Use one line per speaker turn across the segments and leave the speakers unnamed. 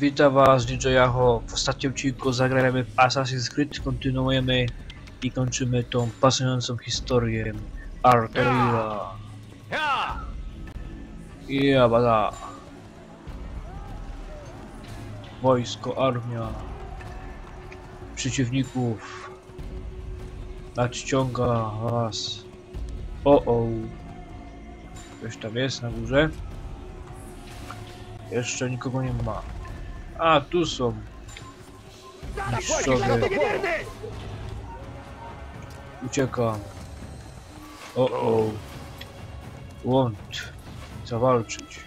Witam was, DJ Jacho. W ostatnim odcinku zagrajemy w Assassin's Creed, kontynuujemy i kończymy tą pasjonującą historię Arteria. I bada. Wojsko, armia przeciwników nadciąga was. O o. Ktoś tam jest na górze? Jeszcze nikogo nie ma. A, tu są. Mistrzowie. Uciekam. O o. Łąd. Zawalczyć.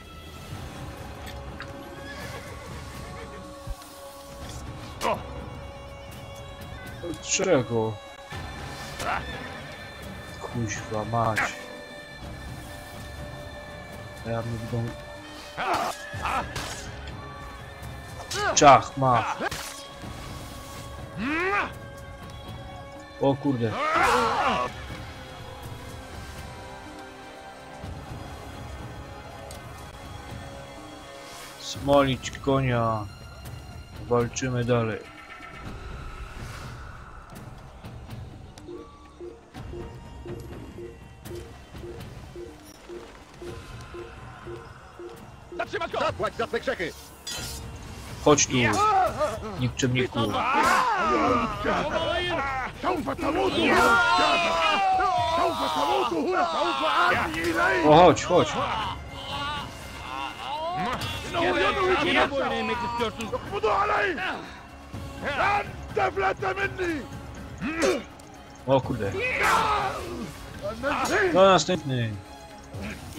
Od czego? Kuźwa mać. Ja mi będą... Czach, ma. O kurde. Smolić konia. Walczymy dalej.
Zatrzymać go! Zapłać za swe grzechy!
Chodź tu, nikczemniku.
سوف تموت سوف تموت هنا سوف آتي إليك
O, chodź, chodź.
إنه يدعو
Yine boyun eğmek istiyorsun.
اقبضوا عليه لن تفلت مني
O kurde.
النزيل
No następny.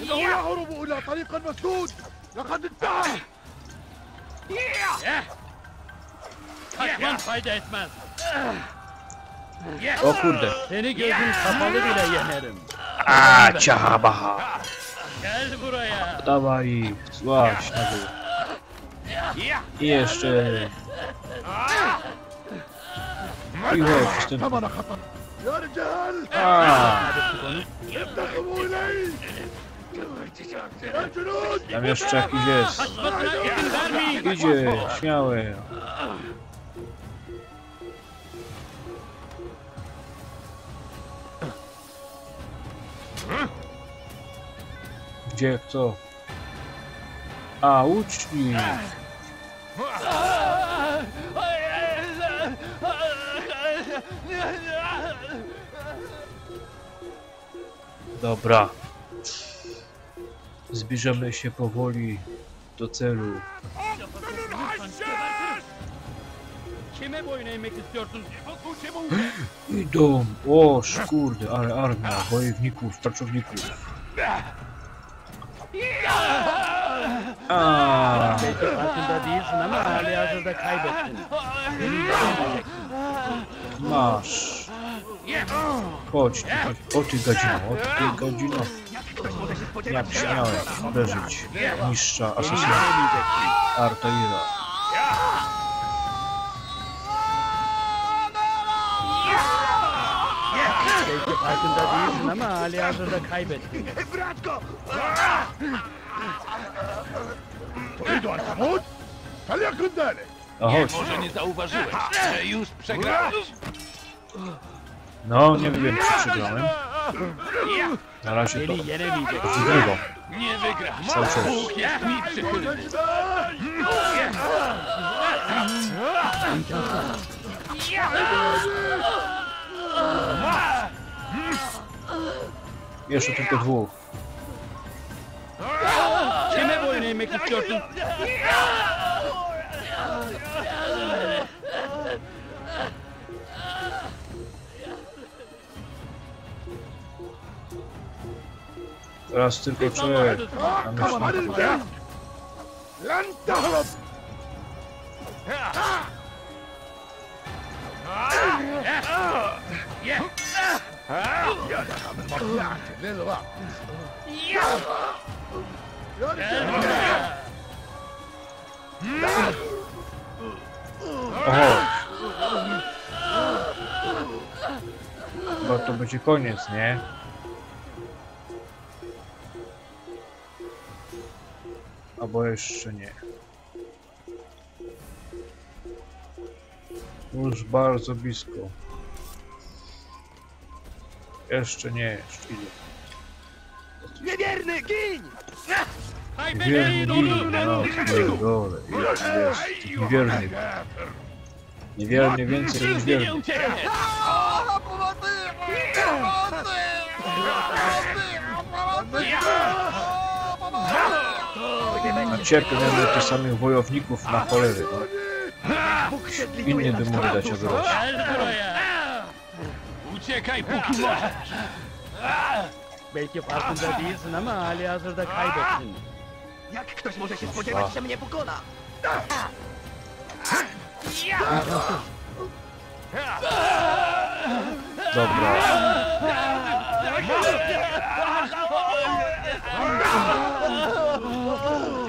إنه يهرب إلى طريق مسدود لقد انتهى
Kaçman fayda etmez.
O kurde.
Seni gözün kapalı bile yenerim.
A, ciacha bacha.
Gel buraya.
Dawaj, złaź na dół. I jeszcze. I chodź, następny. Tam jeszcze jakiś jest. Idzie, śmiały. Gdzie, kto? A, łucznik. Dobra. Zbliżamy się powoli do celu.
Kime boyun eğmek istiyorsun?
Idą! O, kurde, ale armia wojowników, pracowników. A,
Belki farkında değilsin ama hali hazırda kaybettin.
masz. Chodź, o ty godzina, o ty godzina. Jak śmiałeś uderzyć mistrza
asesyna Artoida. Ama Ali
Arza'da kaybettim. Bratko! Idą samochód?
Ale jak
Może nie zauważyłeś, że już przegrałeś.
No, nie wiem czy przegrałem. Na razie to wygrywam.
Nie wygrasz.
Cały czas.
Mi przychylny.
Jeszcze tylko dwóch.
Kime boyun eğmek istiyorsun?
Teraz tylko
czek.
Oho. Bo to będzie koniec, nie? Albo jeszcze nie. Już bardzo blisko. Jeszcze nie, jeszcze idzie.
Niewierny, gin!
Wierny gin, no pierdolę, jest niewiernych. Niewierny więcej niż ciebie mamy tych samych wojowników na cholery, no. Inny by mógł dać.
Zbroja!
Uciekaj, póki możesz!
Welche farkında değilsin ama hali hazırda kaybettin.
Jak ktoś może się spodziewać, że mnie pokona?
Dobra.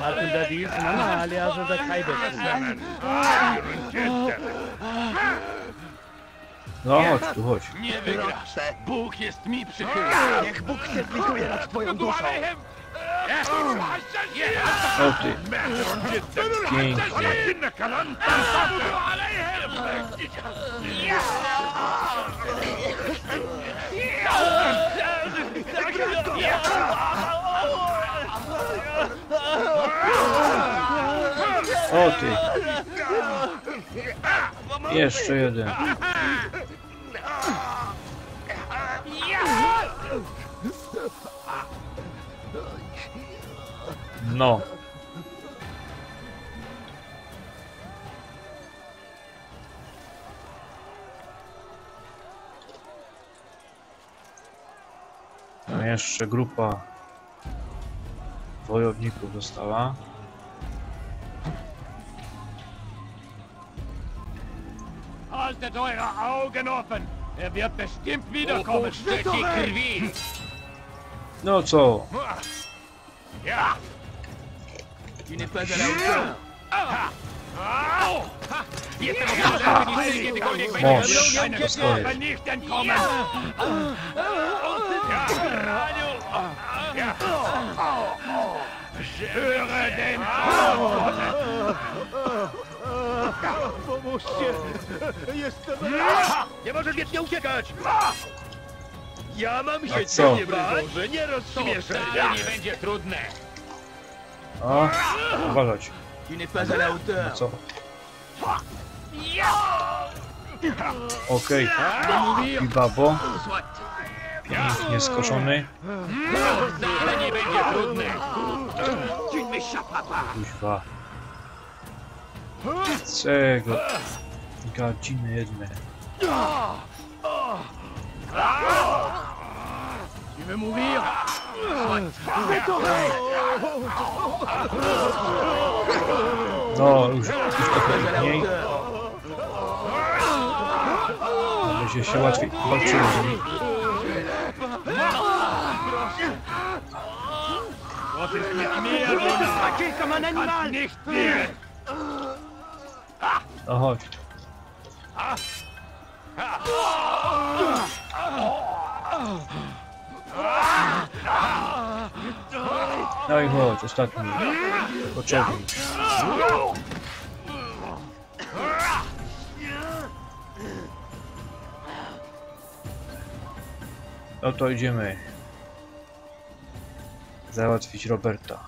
Farkında değilsin ama hali hazırda kaybettin.
No chodź tu, chodź.
Nie wygrasz! Bóg jest mi przychylny!
Niech Bóg się zlituje nad twoją duszą!
O ty. Pięknie. O ty. Jeszcze jeden. No. Jeszcze grupa wojowników została.
Haltet eure Augen offen! Er wird bestimmt wiederkommen!
Stücke
krwi!
No co?
Ja!
Tu n'es pas à la hauteur!
Jestem odpowiedzialny niż kiedykolwiek
to stoję.
Wenn nicht entkommen! Ja! Raniu! Ja! Höre den
Pomóżcie! Jestem... Nie możesz wiecznie uciekać! Ja mam
A co?
że nie rozśmieszę!
Wcale nie będzie trudne!
O, uważać.
Tu n'es pas à la hauteur!
Co? Okej. I babo. Pięknie skoczony.
Wcale nie będzie
pas!
Kuźwa. Czego? Gadziny jedne.
Tu veux mourir?
No, już, już trochę mniej. Będzie się łatwiej walczyło z nimi.
Was ist
No i chodź, ostatni. Potrzebny. No to idziemy. Załatwić Roberta.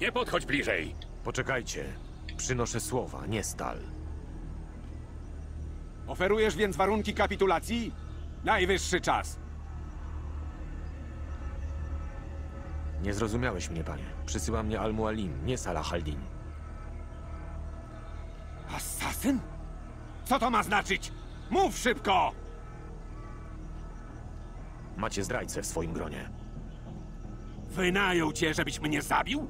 Nie podchodź bliżej!
Poczekajcie. Przynoszę słowa, nie stal.
Oferujesz więc warunki kapitulacji? Najwyższy czas.
Nie zrozumiałeś mnie, panie. Przysyła mnie Al-Mualim, nie Salah al-Din.
Asasyn? Co to ma znaczyć? Mów szybko!
Macie zdrajcę w swoim gronie.
Wynajął cię, żebyś mnie zabił?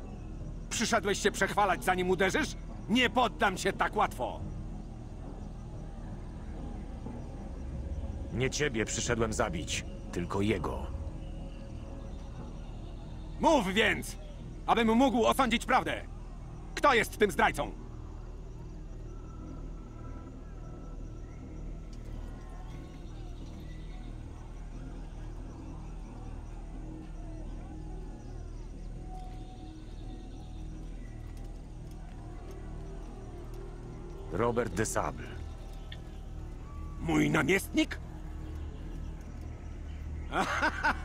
Przyszedłeś się przechwalać, zanim uderzysz? Nie poddam się tak łatwo!
Nie ciebie przyszedłem zabić, tylko jego.
Mów więc! Abym mógł osądzić prawdę! Kto jest tym zdrajcą?
Robert de Sable.
Mój namiestnik?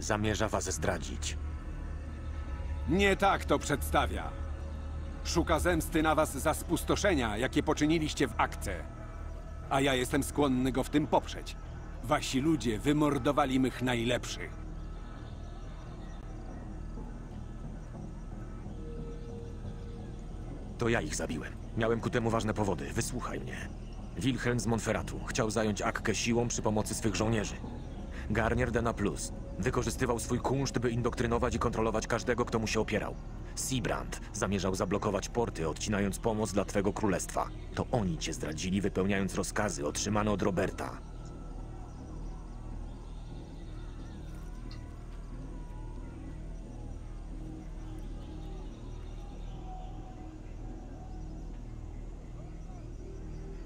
Zamierza was zdradzić.
Nie tak to przedstawia. Szuka zemsty na was za spustoszenia, jakie poczyniliście w akce. A ja jestem skłonny go w tym poprzeć. Wasi ludzie wymordowali mych najlepszych.
To ja ich zabiłem. Miałem ku temu ważne powody. Wysłuchaj mnie. Wilhelm z Monferratu chciał zająć Akkę siłą przy pomocy swych żołnierzy. Garnier de Plus wykorzystywał swój kunszt, by indoktrynować i kontrolować każdego, kto mu się opierał. Seabrand zamierzał zablokować porty, odcinając pomoc dla twego królestwa. To oni cię zdradzili, wypełniając rozkazy otrzymane od Roberta.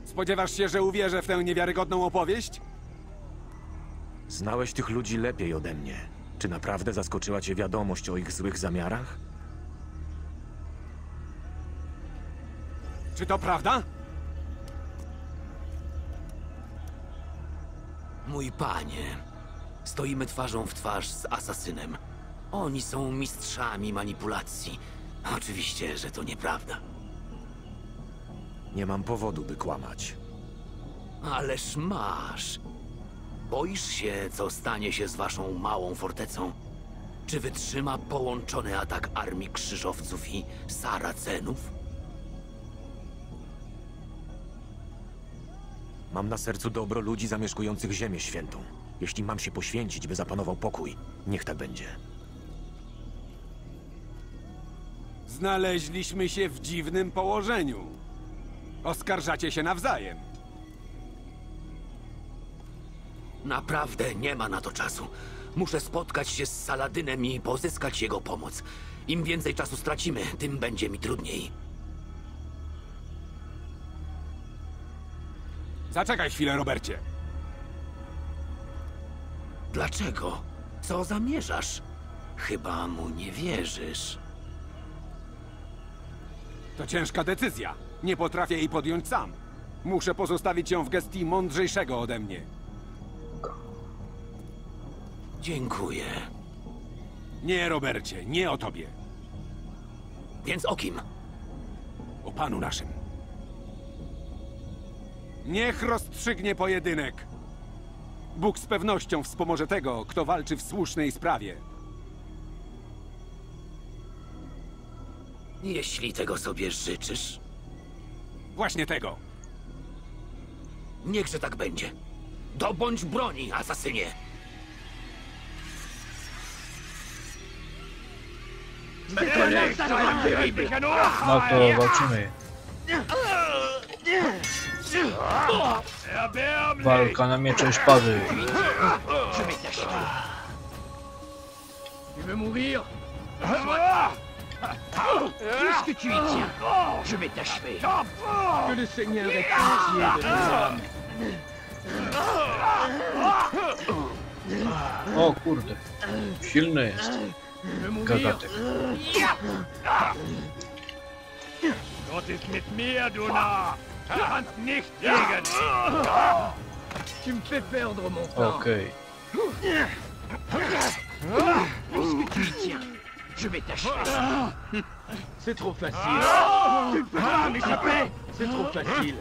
Spodziewasz się, że uwierzę w tę niewiarygodną opowieść?
Znałeś tych ludzi lepiej ode mnie. Czy naprawdę zaskoczyła cię wiadomość o ich złych zamiarach?
Czy to prawda?
Mój panie, stoimy twarzą w twarz z asasynem. Oni są mistrzami manipulacji. Oczywiście, że to nieprawda.
Nie mam powodu, by kłamać.
Ależ masz. Boisz się, co stanie się z waszą małą fortecą? Czy wytrzyma połączony atak armii krzyżowców i saracenów?
Mam na sercu dobro ludzi zamieszkujących Ziemię Świętą. Jeśli mam się poświęcić, by zapanował pokój, niech tak będzie.
Znaleźliśmy się w dziwnym położeniu. Oskarżacie się nawzajem.
Naprawdę nie ma na to czasu. Muszę spotkać się z Saladynem i pozyskać jego pomoc. Im więcej czasu stracimy, tym będzie mi trudniej.
Zaczekaj chwilę, Robercie.
Dlaczego? Co zamierzasz? Chyba mu nie wierzysz.
To ciężka decyzja. Nie potrafię jej podjąć sam. Muszę pozostawić ją w gestii mądrzejszego ode mnie.
Dziękuję.
Nie, Robercie, nie o tobie.
Więc o kim?
O panu naszym. Niech rozstrzygnie pojedynek. Bóg z pewnością wspomoże tego, kto walczy w słusznej sprawie.
Jeśli tego sobie życzysz,
Właśnie tego.
niechże tak będzie. Dobądź broni, asasynie!
No to walczymy. Walka na miecze i szpady.
Qu'est-ce que tu y tiens Je vais t'achever.
Que le Seigneur ait pitié de nos âmes.
O kurde. Silny jest.
Tu.
Gott ist mit mir, du Narr! Du kannst nicht gegen
Tu me fais perdre mon temps.
Puisque tu y tiens, je vais t'achever.
C'est trop facile.
Tu ne peux pas m'échapper
C'est trop facile.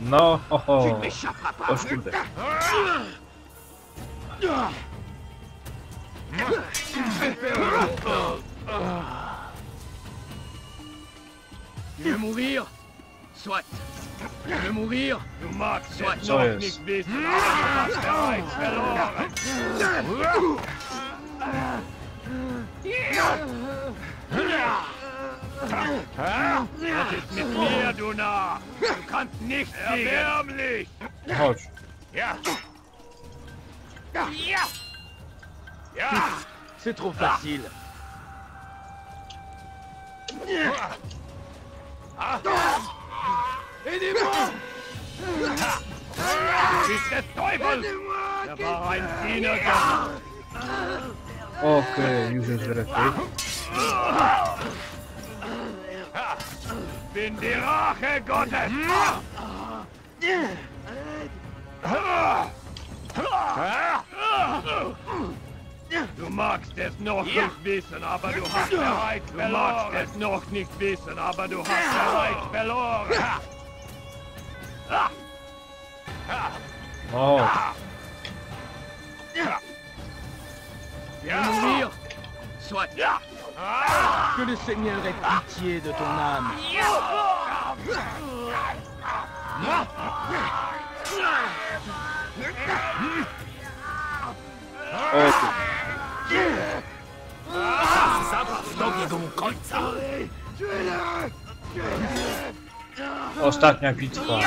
No, ho,
Tu ne m'échapperas pas
O kurde.
Tu veux mourir Soit. Tu veux mourir Soit.
Neues. Was ist mit mir, du Narr? Du kannst nicht Erbärmlich!
Autsch.
Ja. Ja.
C'est trop facile.
Ah Aidez-moi du magst es noch nicht wissen, aber du hast bereits verloren. Du magst es noch nicht wissen, aber du hast bereits verloren.
O,
Je veux mourir Soit. Que le Seigneur ait pitié de ton âme.
o tu.
Zabaw dobiegł końca.
Ostatnia bitwa.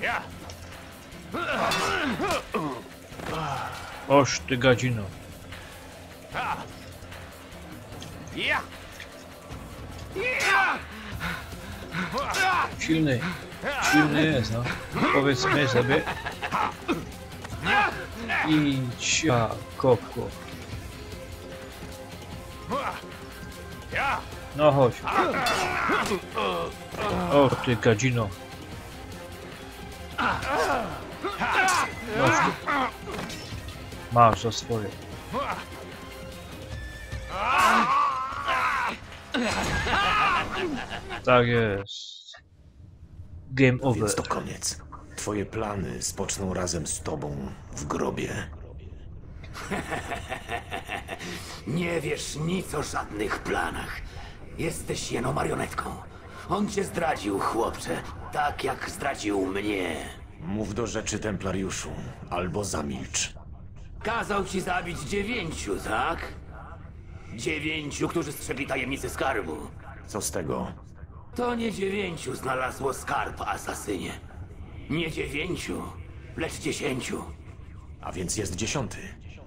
Ja,
Oż ty gadzino.
ja,
Silny. Silny jest, no. Powiedzmy sobie. I cia koko.
ja.
No chodź. O ty gadzino. Chodź. Masz za swoje. Tak jest. Game over.
Więc to koniec. Twoje plany spoczną razem z tobą w grobie.
Nie wiesz nic o żadnych planach. Jesteś jeno marionetką. On cię zdradził, chłopcze. Tak jak zdradził mnie.
Mów do rzeczy, Templariuszu, albo zamilcz.
Kazał ci zabić dziewięciu, tak? Dziewięciu, którzy strzegli tajemnicy skarbu.
Co z tego?
To nie dziewięciu znalazło skarb, asasynie. Nie dziewięciu, lecz dziesięciu.
A więc jest dziesiąty.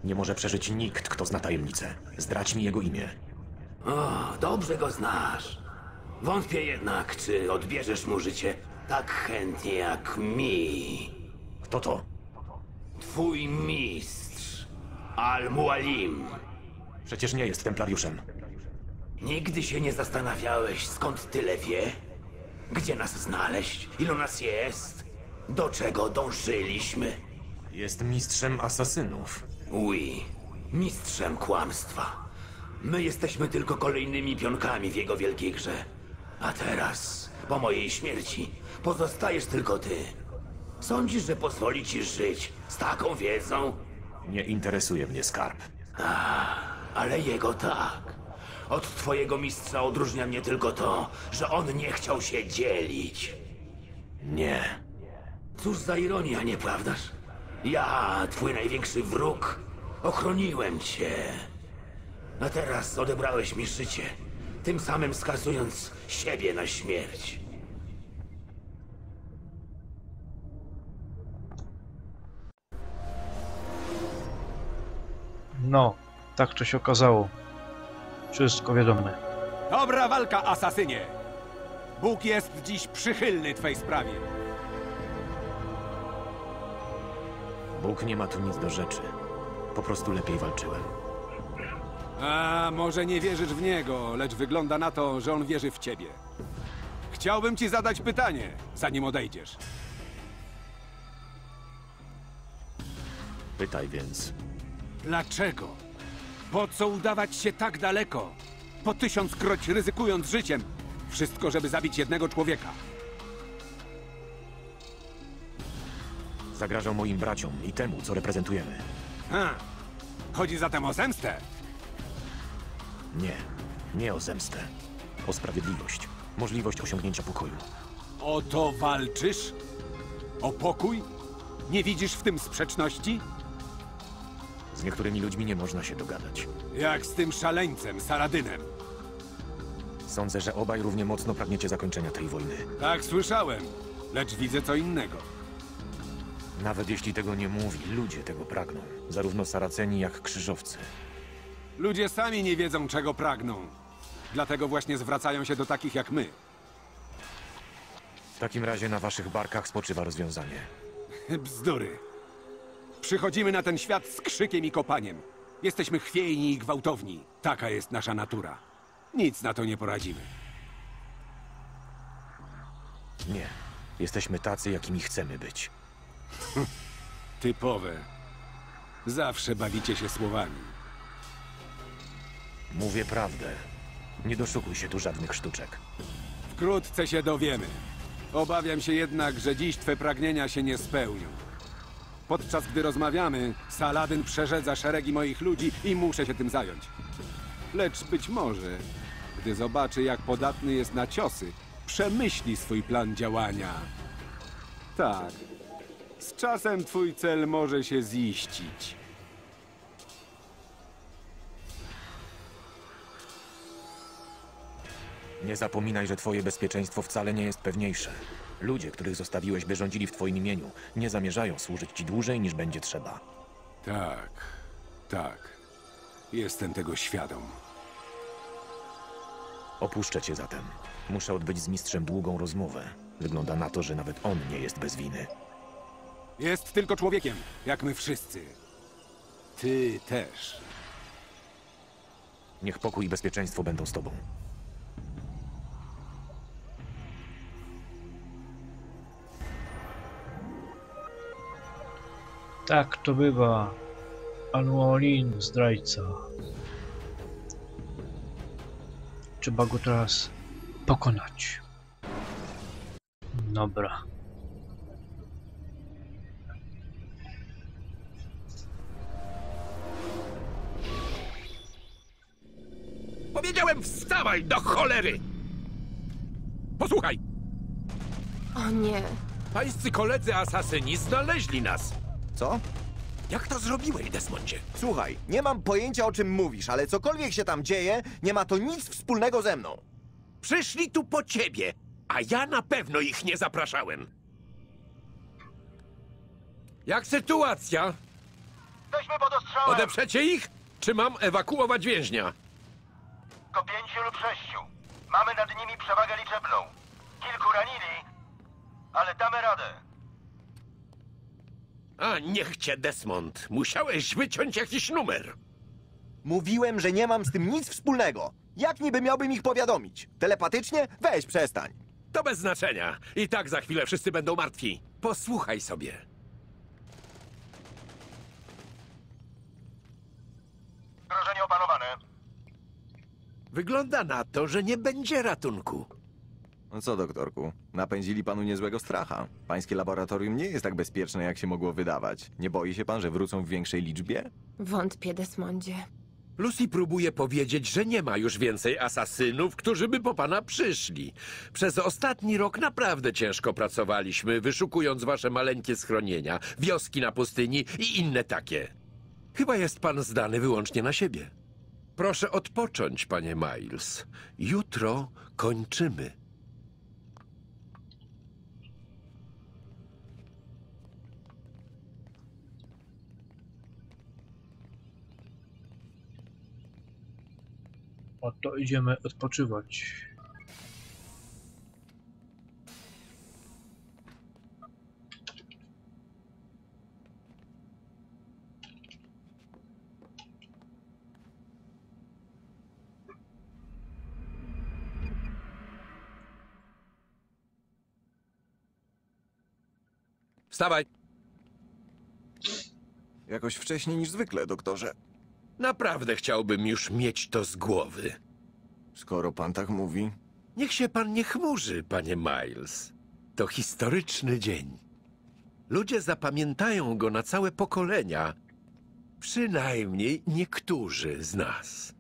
Nie może przeżyć nikt, kto zna tajemnicę. Zdradź mi jego imię.
O, dobrze go znasz. Wątpię jednak, czy odbierzesz mu życie tak chętnie jak mi.
Kto to?
Twój mistrz, Al-Mualim.
Przecież nie jest Templariuszem.
Nigdy się nie zastanawiałeś, skąd tyle wie? Gdzie nas znaleźć? Ilu nas jest? Do czego dążyliśmy?
Jest mistrzem asasynów.
Oui, mistrzem kłamstwa. My jesteśmy tylko kolejnymi pionkami w jego wielkiej grze. A teraz, po mojej śmierci, pozostajesz tylko ty. Sądzisz, że pozwoli ci żyć z taką wiedzą?
Nie interesuje mnie skarb.
Ale jego tak. Od twojego mistrza odróżnia mnie tylko to, że on nie chciał się dzielić.
Nie.
Cóż za ironia, nieprawdaż? Ja, twój największy wróg, ochroniłem cię. A teraz odebrałeś mi życie, tym samym skazując siebie na śmierć.
No, tak to się okazało. Wszystko wiadome.
Dobra walka, asasynie! Bóg jest dziś przychylny twej sprawie.
Bóg nie ma tu nic do rzeczy. Po prostu lepiej walczyłem.
A może nie wierzysz w niego, lecz wygląda na to, że on wierzy w ciebie. Chciałbym ci zadać pytanie, zanim odejdziesz.
Pytaj więc.
Dlaczego? Po co udawać się tak daleko? Po tysiąckroć ryzykując życiem. Wszystko, żeby zabić jednego człowieka.
Zagrażał moim braciom i temu, co reprezentujemy.
Ha. Chodzi zatem o zemstę.
Nie, nie o zemstę. O sprawiedliwość. Możliwość osiągnięcia pokoju.
O to walczysz? O pokój? Nie widzisz w tym sprzeczności?
Z niektórymi ludźmi nie można się dogadać.
Jak z tym szaleńcem, Saradynem.
Sądzę, że obaj równie mocno pragniecie zakończenia tej wojny.
Tak słyszałem, lecz widzę co innego.
Nawet jeśli tego nie mówi, ludzie tego pragną. Zarówno Saraceni, jak krzyżowcy.
Ludzie sami nie wiedzą, czego pragną. Dlatego właśnie zwracają się do takich jak my.
W takim razie na waszych barkach spoczywa rozwiązanie.
Bzdury. Przychodzimy na ten świat z krzykiem i kopaniem. Jesteśmy chwiejni i gwałtowni. Taka jest nasza natura. Nic na to nie poradzimy.
Nie. Jesteśmy tacy, jakimi chcemy być.
Typowe. Zawsze bawicie się słowami.
Mówię prawdę. Nie doszukuj się tu żadnych sztuczek.
Wkrótce się dowiemy. Obawiam się jednak, że dziś twe pragnienia się nie spełnią. Podczas gdy rozmawiamy, Saladyn przerzedza szeregi moich ludzi i muszę się tym zająć. Lecz być może, gdy zobaczy, jak podatny jest na ciosy, przemyśli swój plan działania. Tak. Z czasem twój cel może się ziścić.
Nie zapominaj, że twoje bezpieczeństwo wcale nie jest pewniejsze. Ludzie, których zostawiłeś, by rządzili w twoim imieniu, nie zamierzają służyć ci dłużej niż będzie trzeba.
Tak, tak. Jestem tego świadom.
Opuszczę cię zatem. Muszę odbyć z mistrzem długą rozmowę. Wygląda na to, że nawet on nie jest bez winy.
Jest tylko człowiekiem, jak my wszyscy. Ty też.
Niech pokój i bezpieczeństwo będą z tobą.
Tak to bywa. Anuolin, zdrajca. Trzeba go teraz pokonać. Dobra.
Powiedziałem wstawaj do cholery! Posłuchaj,
O nie.
pańscy koledzy asasyni znaleźli nas.
Co?
Jak to zrobiłeś, Desmondzie?
Słuchaj, nie mam pojęcia o czym mówisz, ale cokolwiek się tam dzieje, nie ma to nic wspólnego ze mną.
Przyszli tu po ciebie, a ja na pewno ich nie zapraszałem. Jak sytuacja?
Jesteśmy pod ostrzałem!
Odeprzecie ich? Czy mam ewakuować więźnia?
Tylko pięciu lub sześciu. Mamy nad nimi przewagę liczebną. Kilku ranili, ale damy radę.
A niech cię, Desmond. Musiałeś wyciąć jakiś numer.
Mówiłem, że nie mam z tym nic wspólnego. Jak niby miałbym ich powiadomić? Telepatycznie? Weź, przestań.
To bez znaczenia. I tak za chwilę wszyscy będą martwi. Posłuchaj sobie.
Grożenie opanowane.
Wygląda na to, że nie będzie ratunku.
No co, doktorku? Napędzili panu niezłego stracha. Pańskie laboratorium nie jest tak bezpieczne, jak się mogło wydawać. Nie boi się pan, że wrócą w większej liczbie?
Wątpię, Desmondzie.
Lucy próbuje powiedzieć, że nie ma już więcej asasynów, którzy by po pana przyszli. Przez ostatni rok naprawdę ciężko pracowaliśmy, wyszukując wasze maleńkie schronienia, wioski na pustyni i inne takie. Chyba jest pan zdany wyłącznie na siebie. Proszę odpocząć, panie Miles. Jutro kończymy.
Oto idziemy odpoczywać.
Wstawaj!
Jakoś wcześniej niż zwykle, doktorze.
Naprawdę chciałbym już mieć to z głowy.
Skoro pan tak mówi.
Niech się pan nie chmurzy, panie Miles. To historyczny dzień. Ludzie zapamiętają go na całe pokolenia. Przynajmniej niektórzy z nas.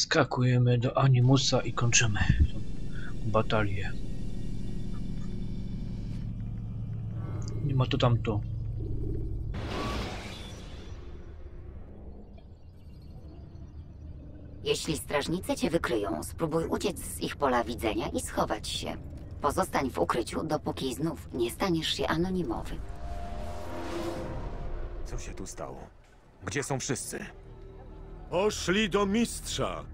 Skakujemy do Animusa i kończymy batalię. Nie ma to tamto.
Jeśli strażnicy cię wykryją, spróbuj uciec z ich pola widzenia i schować się. Pozostań w ukryciu, dopóki znów nie staniesz się anonimowy.
Co się tu stało? Gdzie są wszyscy?
Poszli do mistrza.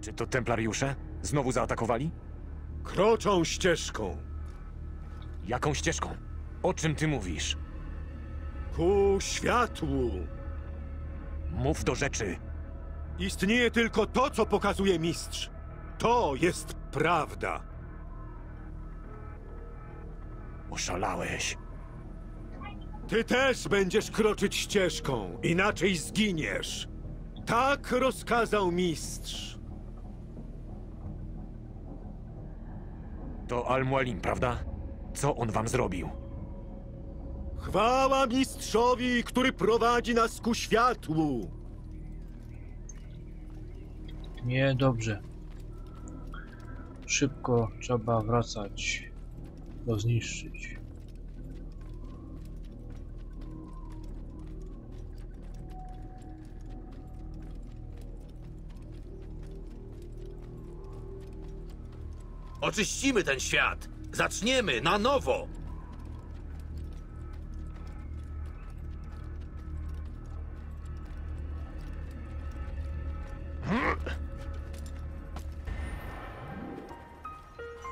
Czy to templariusze? Znowu zaatakowali?
Kroczą ścieżką.
Jaką ścieżką? O czym ty mówisz?
Ku światłu.
Mów do rzeczy.
Istnieje tylko to, co pokazuje mistrz. To jest prawda.
Oszalałeś.
Ty też będziesz kroczyć ścieżką, inaczej zginiesz. Tak rozkazał mistrz.
To Al-Mualim, prawda? Co on wam zrobił?
Chwała mistrzowi, który prowadzi nas ku światłu.
Nie, dobrze. Szybko trzeba wracać. Go zniszczyć.
Oczyścimy ten świat! Zaczniemy na nowo!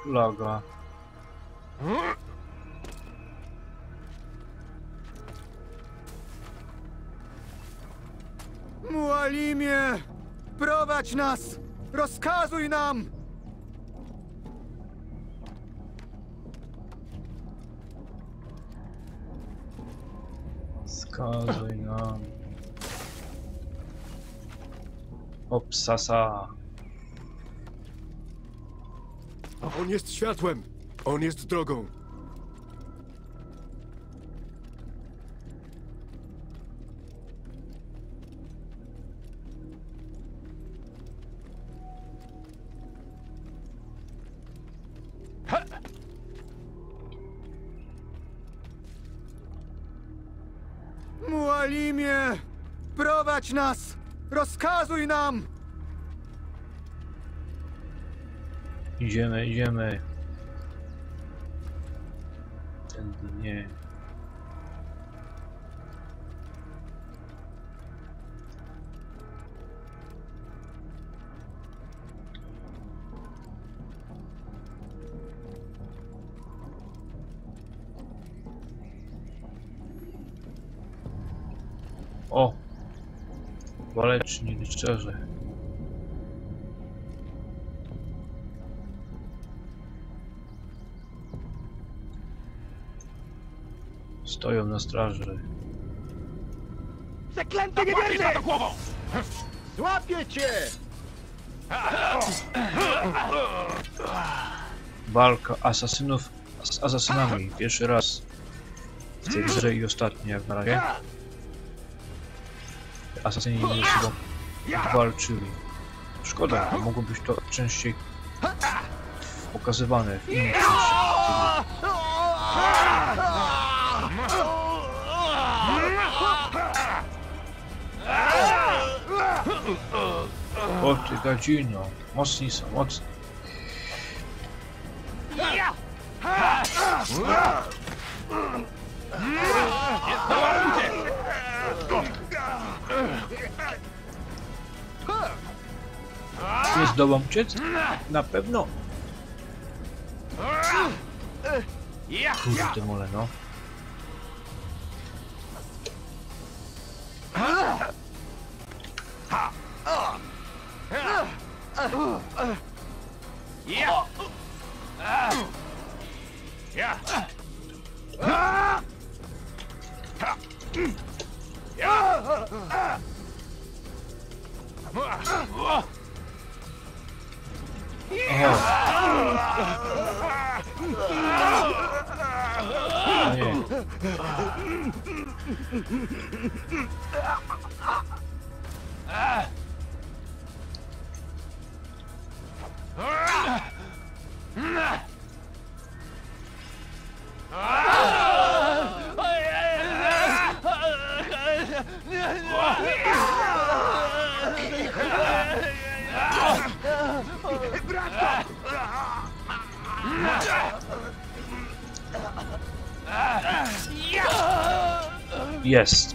Flaga.
Mualimie! Prowadź nas! Rozkazuj nam!
Skazuj nam. Opsasa.
On jest światłem. On jest drogą.
Prowadź nas! Rozkazuj nam!
Idziemy, idziemy. Tędy nie. Rycerze. Stoją na straży.
Zaklęty niewierny! głową! Złapię cię!
Walka asasynów z asasynami. Pierwszy raz w tej grze i ostatni jak na razie. Asasyni między sobą walczyli. Szkoda, mogło być to częściej pokazywane w innych. O ty gadzino, mocni są. Zdołam? Na pewno. Kurde mole, no.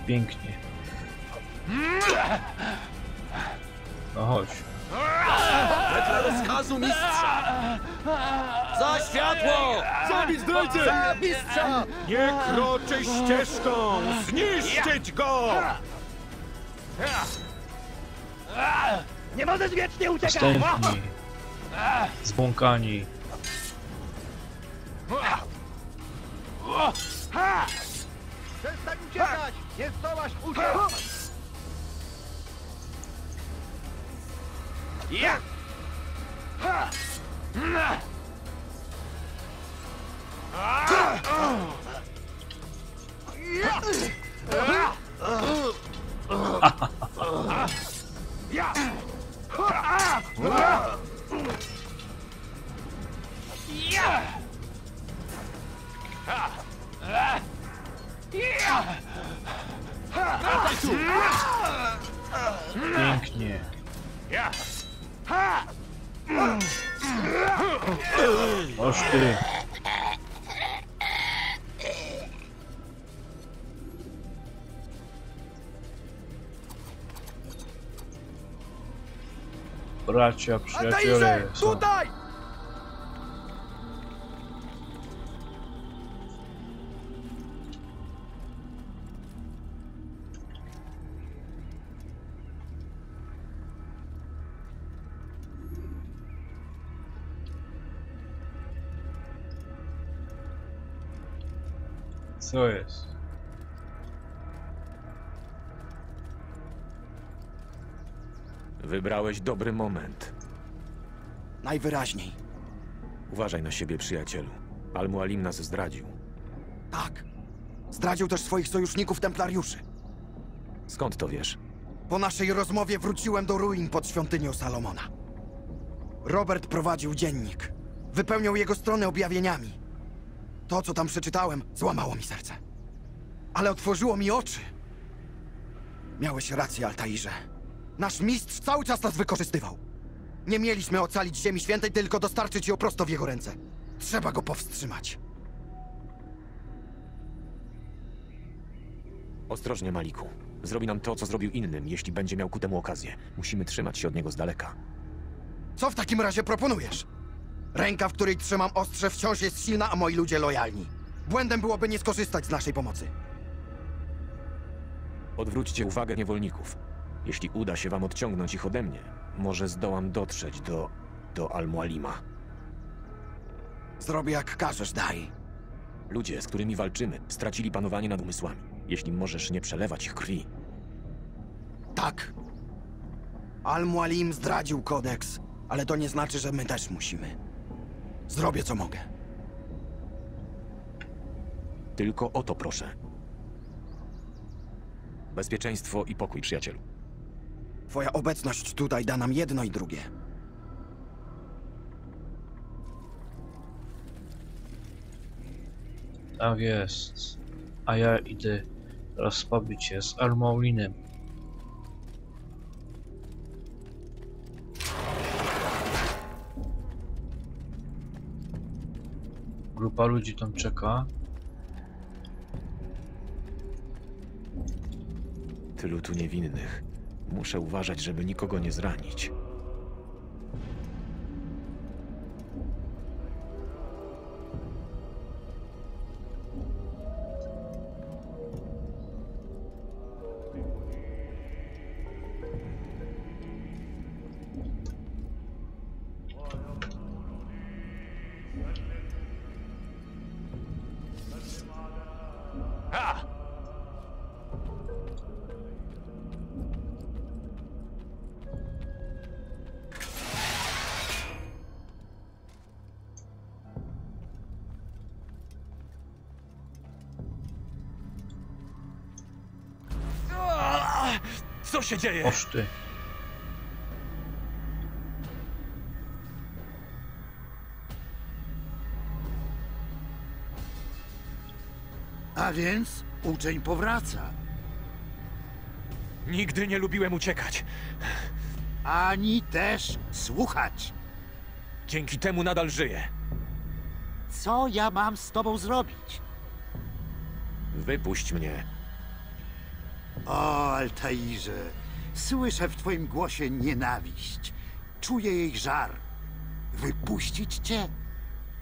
Pięknie. No chodź.
Wedle rozkazu mistrza! Za światło!
Zabić zdrajcę!
Za mistrza!
Nie kroczę ścieżką! Zniszczyć go!
Nie możesz wiecznie uciekać!
Wstępni. Zbłąkani. Bracia, przyjaciele są.
Tutaj!
Co jest?
Wybrałeś dobry moment.
Najwyraźniej.
Uważaj na siebie, przyjacielu. Al-Mualim nas zdradził.
Tak. Zdradził też swoich sojuszników templariuszy.
Skąd to wiesz?
Po naszej rozmowie wróciłem do ruin pod świątynią Salomona. Robert prowadził dziennik. Wypełniał jego stronę objawieniami. To, co tam przeczytałem, złamało mi serce. Ale otworzyło mi oczy. Miałeś rację, Altairze. Nasz mistrz cały czas nas wykorzystywał. Nie mieliśmy ocalić Ziemi Świętej, tylko dostarczyć ją prosto w jego ręce. Trzeba go powstrzymać.
Ostrożnie, Maliku. Zrobi nam to, co zrobił innym, jeśli będzie miał ku temu okazję. Musimy trzymać się od niego z daleka.
Co w takim razie proponujesz? Ręka, w której trzymam ostrze, wciąż jest silna, a moi ludzie lojalni. Błędem byłoby nie skorzystać z naszej pomocy.
Odwróćcie uwagę niewolników. Jeśli uda się wam odciągnąć ich ode mnie, może zdołam dotrzeć do... do Al-Mualima.
Zrobię jak każesz, daj.
Ludzie, z którymi walczymy, stracili panowanie nad umysłami. Jeśli możesz nie przelewać ich krwi,
Tak. Al-Mualim zdradził kodeks, ale to nie znaczy, że my też musimy. Zrobię co mogę.
tylko o to proszę. Bezpieczeństwo i pokój, przyjacielu.
Twoja obecność tutaj da nam jedno i drugie.
Tak jest. A ja idę teraz pobić się z Armaulinem. Grupa ludzi tam czeka.
Tylu tu niewinnych. Muszę uważać, żeby nikogo nie zranić. Się dzieje?
Oż ty.
A więc uczeń powraca.
Nigdy nie lubiłem uciekać.
Ani też słuchać.
Dzięki temu nadal żyję.
Co ja mam z tobą zrobić?
Wypuść mnie.
O, Altairze, słyszę w twoim głosie nienawiść. Czuję jej żar. Wypuścić cię?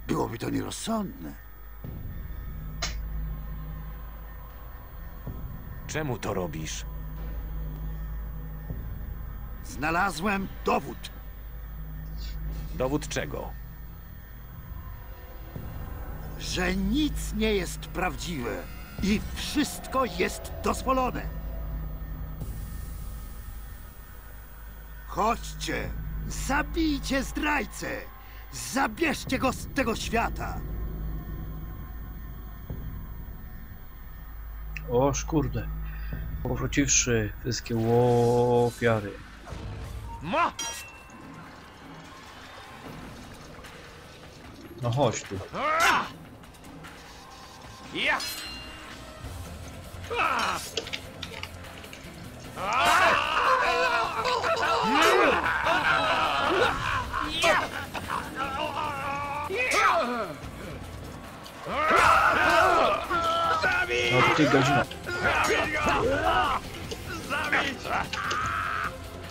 Byłoby to nierozsądne.
Czemu to robisz?
Znalazłem dowód.
Dowód czego?
że nic nie jest prawdziwe i wszystko jest dozwolone. Chodźcie, zabijcie zdrajcę, zabierzcie go z tego świata.
Oż kurde. Powróciwszy wszystkie ofiary.
Ma!
No chodź tu.
Ja!
No ty godzina.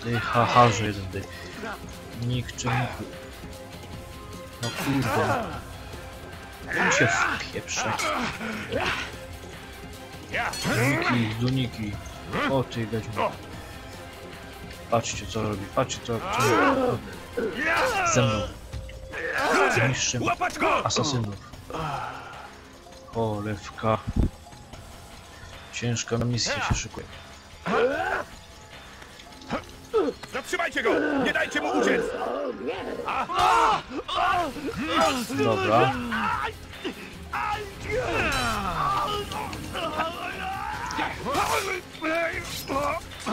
Ty hacharze jeden ty. Nikczemniku. No kurde. Tam się wpieprze. Duniki, duniki. O ty godzina. Patrzcie co robi, patrzcie co, robi. Ze mną. Zniszczę asasynów. O, lewka. Ciężka misja się szykuje.
Zatrzymajcie go! Nie dajcie mu uciec!
Dobra.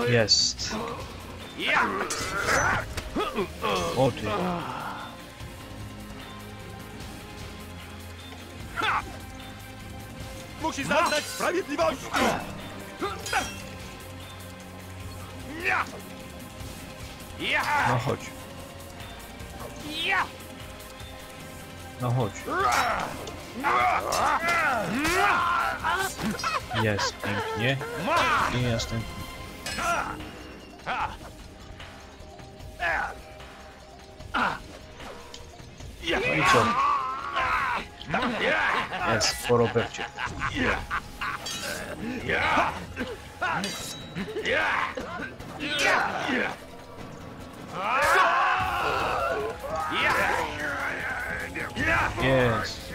Jest. O ty.
Musi zaznać sprawiedliwości!
No chodź. No chodź. Jest pięknie. I jestem. I co? Jest po Robercie. Jest.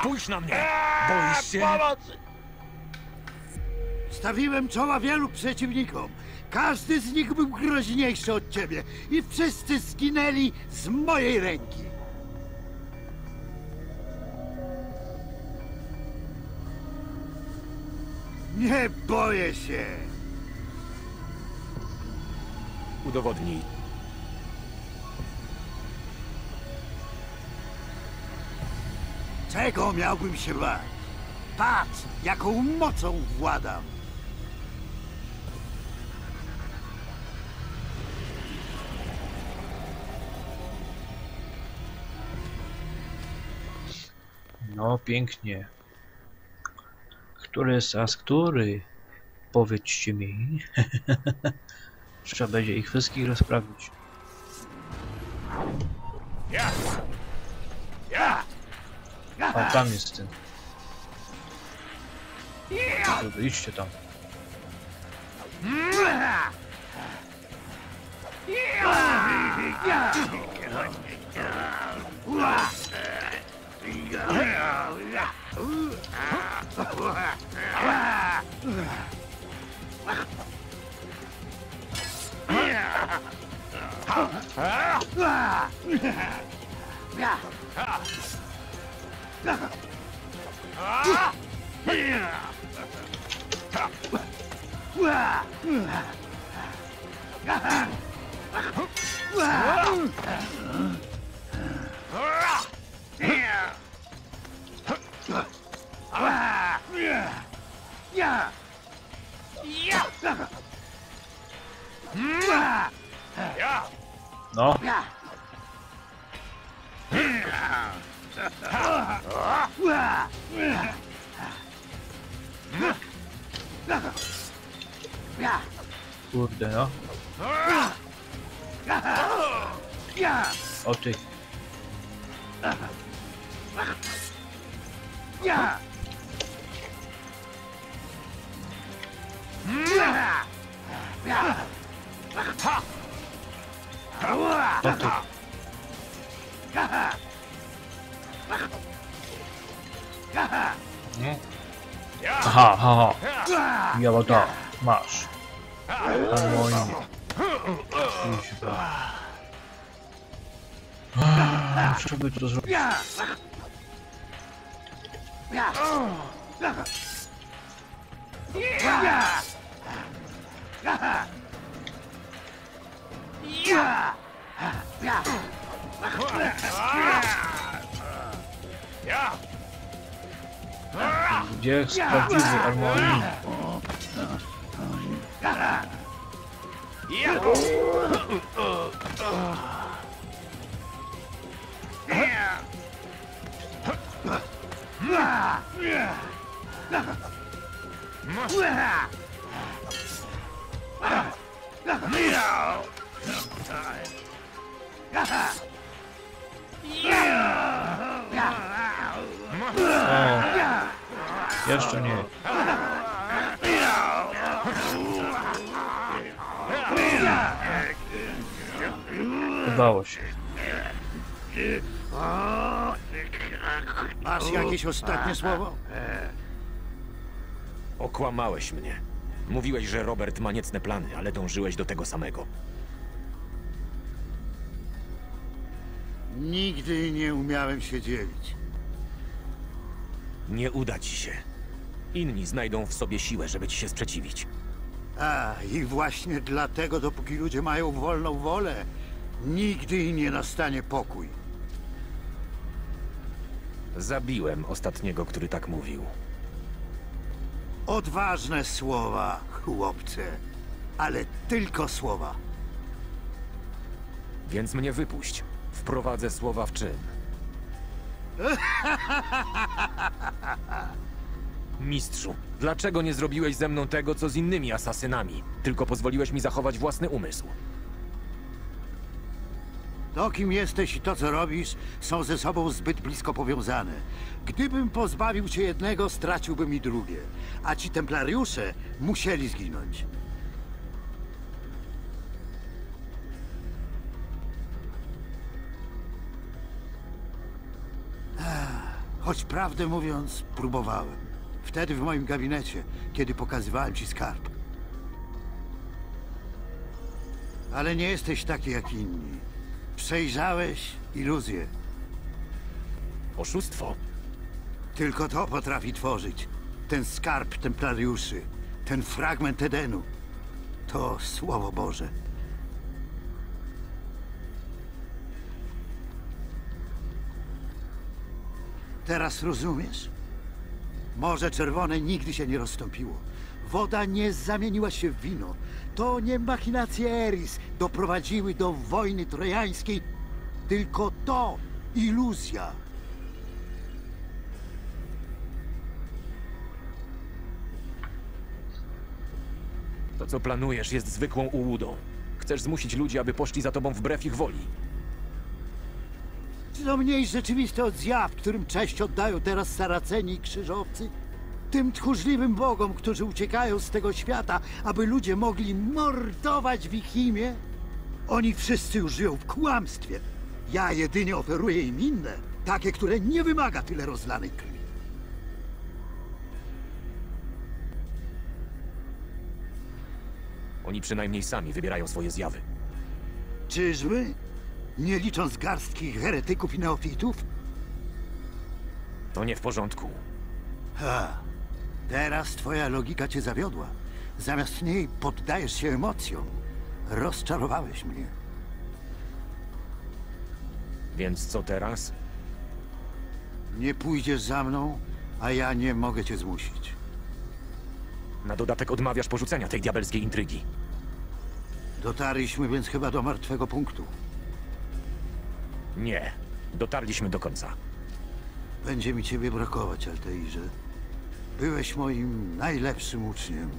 Spójrz na mnie! Boisz się?
Stawiłem czoła wielu przeciwnikom. Każdy z nich był groźniejszy od ciebie i wszyscy zginęli z mojej ręki. Nie boję się.
Udowodnij.
Czego miałbym się bać? Patrz, jaką mocą władam.
No, pięknie. Który sas, który? Powiedzcie mi. Trzeba będzie ich wszystkich rozprawić. A tam jest ten. Dobra, idźcie tam. Yeah! Yeah! No. Kurde no. O ty. O ty. Nie? Aha, aha. Ja to. Masz. Harmonii. Kuźwa. Ah, Co by to zrobić? Gdzie jest prawdziwy harmonii? O, jeszcze nie. Udało się.
Masz jakieś ostatnie słowo?
Okłamałeś mnie. Mówiłeś, że Robert ma niecne plany, ale dążyłeś do tego samego.
Nigdy nie umiałem się dzielić.
Nie uda ci się. Inni znajdą w sobie siłę, żeby ci się sprzeciwić.
A, i właśnie dlatego, dopóki ludzie mają wolną wolę, nigdy nie nastanie pokój.
Zabiłem ostatniego, który tak mówił.
Odważne słowa, chłopcze, ale tylko słowa.
Więc mnie wypuść. Wprowadzę słowa w czyn. Mistrzu, dlaczego nie zrobiłeś ze mną tego, co z innymi asasynami? Tylko pozwoliłeś mi zachować własny umysł.
To, kim jesteś i to, co robisz, są ze sobą zbyt blisko powiązane. Gdybym pozbawił cię jednego, straciłbym i drugie. A ci templariusze musieli zginąć. Choć prawdę mówiąc, próbowałem. Wtedy w moim gabinecie, kiedy pokazywałem ci skarb. Ale nie jesteś taki jak inni. Przejrzałeś iluzję.
Oszustwo?
Tylko to potrafi tworzyć. Ten skarb templariuszy, ten fragment Edenu. To Słowo Boże. Teraz rozumiesz? Morze Czerwone nigdy się nie rozstąpiło. Woda nie zamieniła się w wino. To nie machinacje Eris doprowadziły do wojny trojańskiej, tylko to iluzja.
To, co planujesz, jest zwykłą ułudą. Chcesz zmusić ludzi, aby poszli za tobą wbrew ich woli.
To mniej rzeczywiste od zjaw, którym cześć oddają teraz Saraceni i Krzyżowcy? Tym tchórzliwym bogom, którzy uciekają z tego świata, aby ludzie mogli mordować w ich imię? Oni wszyscy już żyją w kłamstwie. Ja jedynie oferuję im inne, takie, które nie wymaga tyle rozlanej krwi.
Oni przynajmniej sami wybierają swoje zjawy.
Czyżby? Nie licząc garstki heretyków i neofitów?
To nie w porządku.
Ha, teraz twoja logika cię zawiodła. Zamiast niej poddajesz się emocjom. Rozczarowałeś mnie.
Więc co teraz?
Nie pójdziesz za mną, a ja nie mogę cię zmusić.
Na dodatek odmawiasz porzucenia tej diabelskiej intrygi.
Dotarliśmy więc chyba do martwego punktu.
Nie. Dotarliśmy do końca.
Będzie mi ciebie brakować, Altairze. Byłeś moim najlepszym uczniem.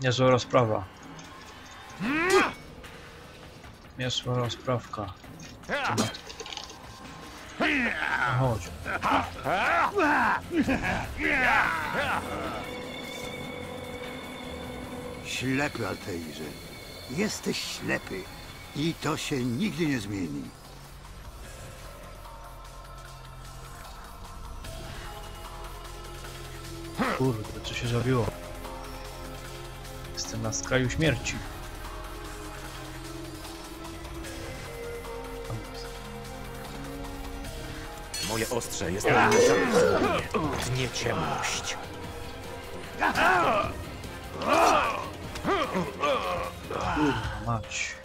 Niezła rozprawa. Niezła rozprawka. Chodź.
Ślepy, Altairze. Jesteś ślepy. I to się nigdy nie zmieni.
Kurde, co się zrobiło? Jestem na skraju śmierci.
Moje ostrze jest najmniejsze. Nie ciemność.
Kurwa mać.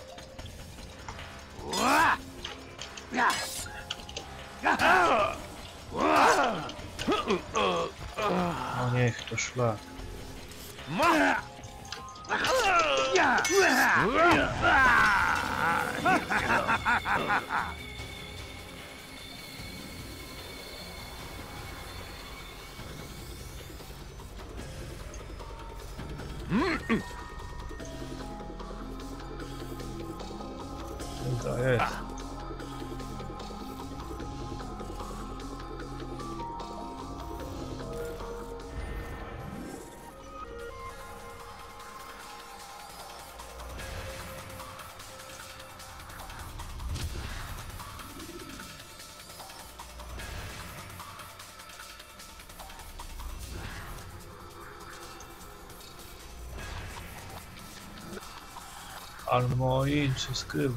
No niech to szlak. To jest. Almoin się skrył.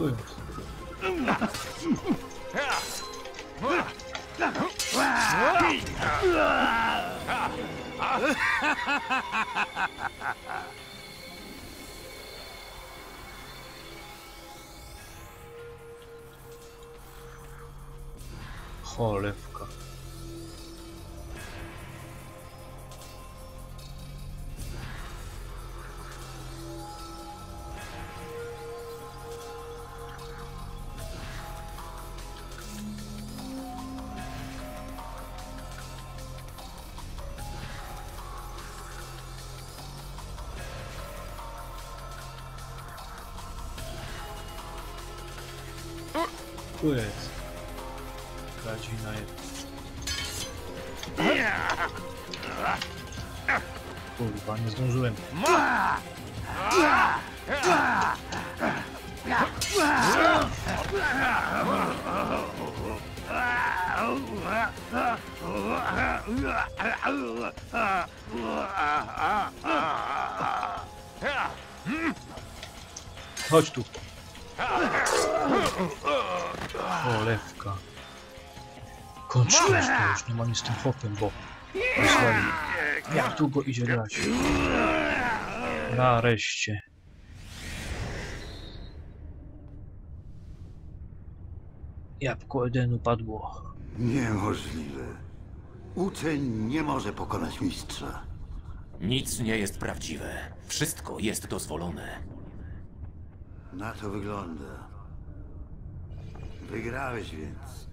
Tu jest. Chłopem, bo wysłali. Jak długo idzie grać? Nareszcie. Jabłko Edenu padło.
Niemożliwe. Uczeń nie może pokonać mistrza.
Nic nie jest prawdziwe. Wszystko jest dozwolone.
Na to wygląda. Wygrałeś więc.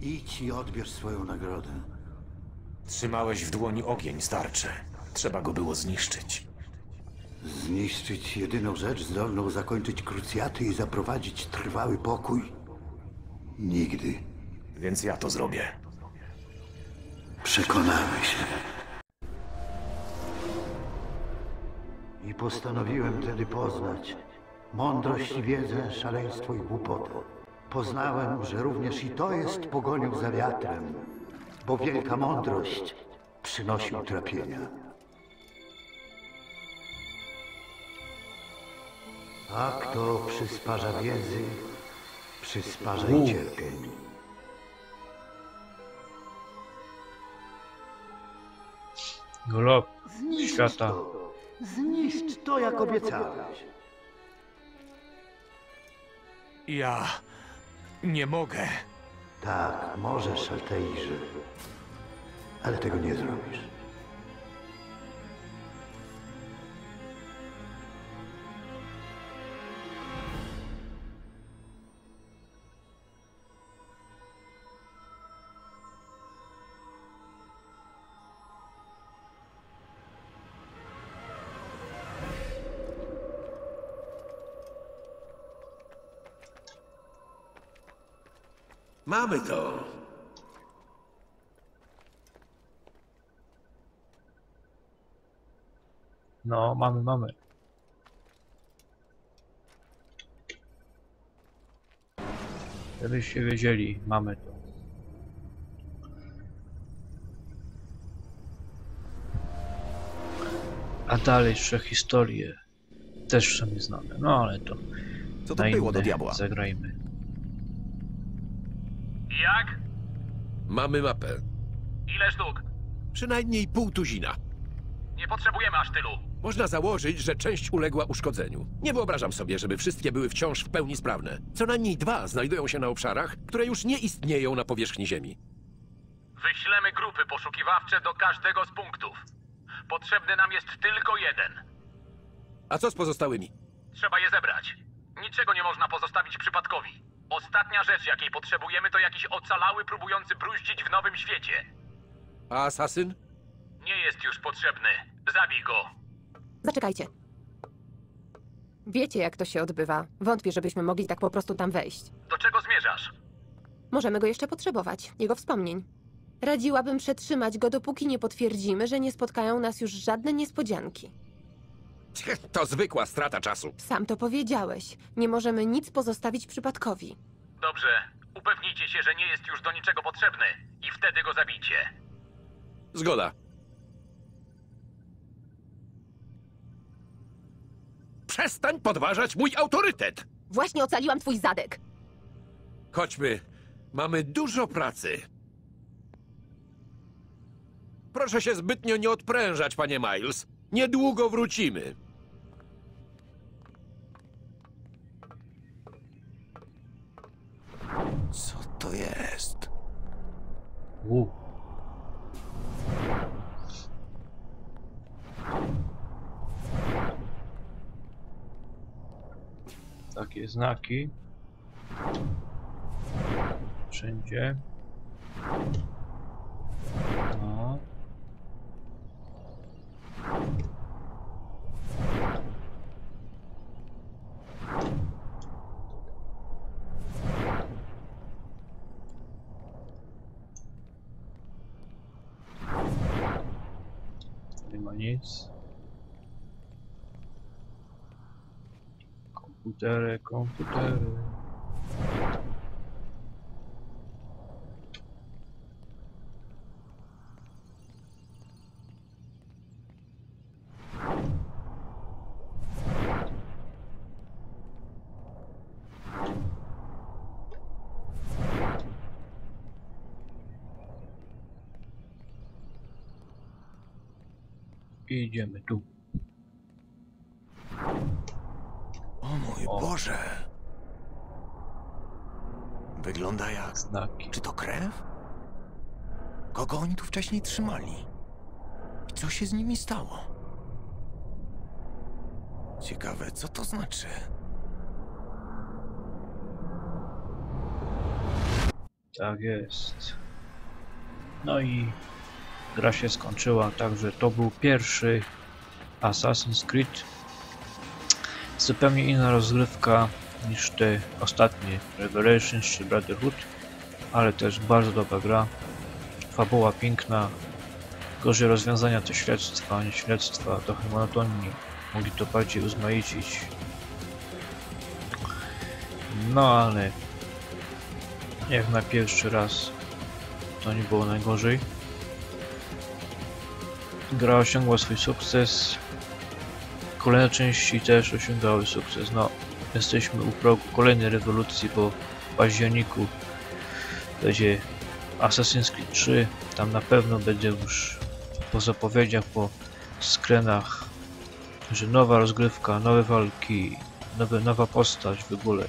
Idź i odbierz swoją nagrodę.
Trzymałeś w dłoni ogień, starcze. Trzeba go było zniszczyć.
Zniszczyć jedyną rzecz zdolną zakończyć krucjaty i zaprowadzić trwały pokój? Nigdy.
Więc ja to zrobię.
Przekonamy się. I postanowiłem tedy poznać mądrość i wiedzę, szaleństwo i głupotę. Poznałem, że również i to jest pogonią za wiatrem, bo wielka mądrość przynosi utrapienia. A kto przysparza wiedzy, przysparza i cierpień.
Glob
Zniszcz
świata.
to. Zniszcz to, jak obiecałeś.
Ja nie mogę.
Tak, możesz, Altairze. Ale tego nie zrobisz.
Mamy to.
No, mamy, mamy. Żebyście wiedzieli, mamy to. A dalej jeszcze historie. Też są nieznane, no ale to.
Co to było do diabła?
Zagrajmy.
Jak?
Mamy mapę.
Ile sztuk?
Przynajmniej pół tuzina.
Nie potrzebujemy aż tylu.
Można założyć, że część uległa uszkodzeniu. Nie wyobrażam sobie, żeby wszystkie były wciąż w pełni sprawne. Co najmniej dwa znajdują się na obszarach, które już nie istnieją na powierzchni Ziemi.
Wyślemy grupy poszukiwawcze do każdego z punktów. Potrzebny nam jest tylko jeden.
A co z pozostałymi?
Trzeba je zebrać. Niczego nie można pozostawić przypadkowi. Ostatnia rzecz, jakiej potrzebujemy, to jakiś ocalały próbujący bruździć w nowym świecie.
A asasyn?
Nie jest już potrzebny. Zabij go.
Zaczekajcie. Wiecie, jak to się odbywa. Wątpię, żebyśmy mogli tak po prostu tam wejść.
Do czego zmierzasz?
Możemy go jeszcze potrzebować, jego wspomnień. Radziłabym przetrzymać go, dopóki nie potwierdzimy, że nie spotkają nas już żadne niespodzianki.
To zwykła strata czasu.
Sam to powiedziałeś. Nie możemy nic pozostawić przypadkowi.
Dobrze. Upewnijcie się, że nie jest już do niczego potrzebny. I wtedy go zabijcie.
Zgoda. Przestań podważać mój autorytet!
Właśnie ocaliłam twój zadek.
Chodźmy. Mamy dużo pracy. Proszę się zbytnio nie odprężać, panie Miles. Niedługo wrócimy.
To jest?
U. Takie znaki. Wszędzie. No. Nie ma nic. Komputery, komputery. I idziemy tu.
O mój
O.
Boże! Wygląda jak...
Znaki.
Czy to krew? Kogo oni tu wcześniej trzymali? I co się z nimi stało? Ciekawe, co to znaczy?
Tak jest. No i gra się skończyła, także to był pierwszy Assassin's Creed. Zupełnie inna rozgrywka niż te ostatnie Revelations czy Brotherhood, ale też bardzo dobra gra. Fabuła piękna, gorzej rozwiązania to śledztwa, nie śledztwa, trochę monotonni. Mogli to bardziej uzmaicić. No ale jak na pierwszy raz to nie było najgorzej. Gra osiągła swój sukces. Kolejne części też osiągały sukces. No, jesteśmy u progu kolejnej rewolucji, bo w październiku będzie Assassin's Creed 3. Tam na pewno będzie już po zapowiedziach, po skrenach, że nowa rozgrywka, nowe walki, nowe, nowa postać w ogóle.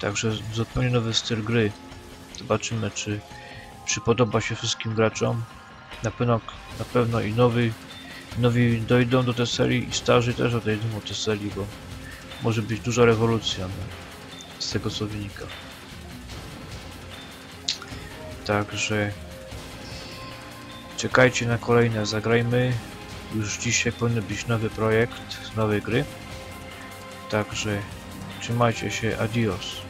Także zupełnie nowy styl gry. Zobaczymy, czy, czy podoba się wszystkim graczom. Na pewno, na pewno i nowi, nowi dojdą do tej serii i starzy też odejdą do tej serii, bo może być duża rewolucja no, z tego co wynika. Także czekajcie na kolejne zagrajmy. Już dzisiaj powinien być nowy projekt, nowej gry. Także trzymajcie się, adios.